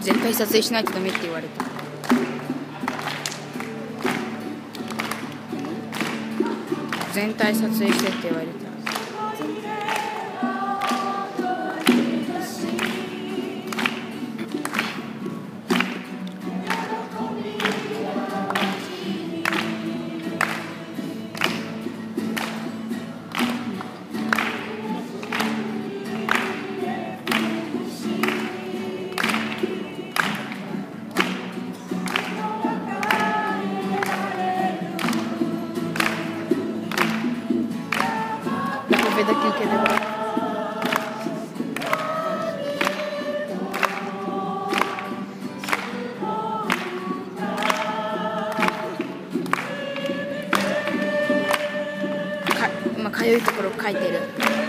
絶対撮影しないとダメって言われた。全体撮影してって言われた。べなきゃいけない。かゆいところを描いてる。